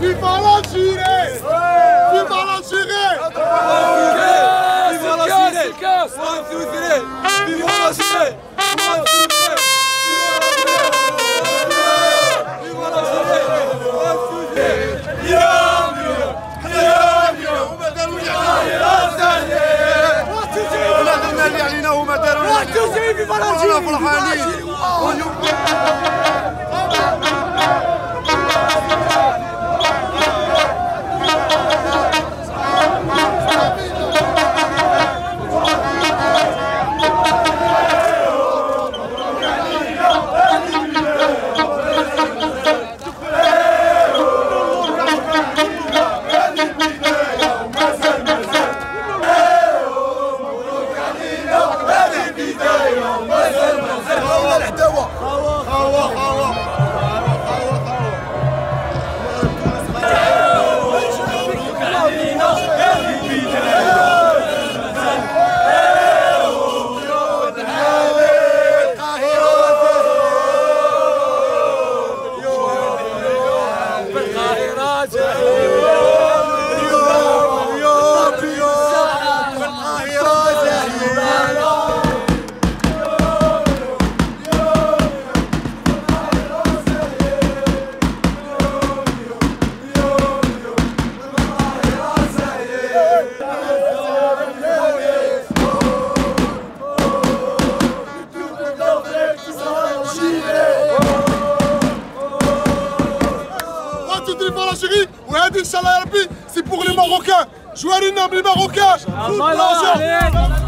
Viva l'Algérie Viva l'Algérie Viva l'Algérie One, two, three Viva l'Algérie One, two, three Viva l'Algérie One, two, three اليوم اليوم اليوم هما داروا ولا درنا العزيز. tout le pour l'Algérie. Ouais, Inch'Allah, c'est pour les Marocains. Jouer les noms, les Marocains. Tout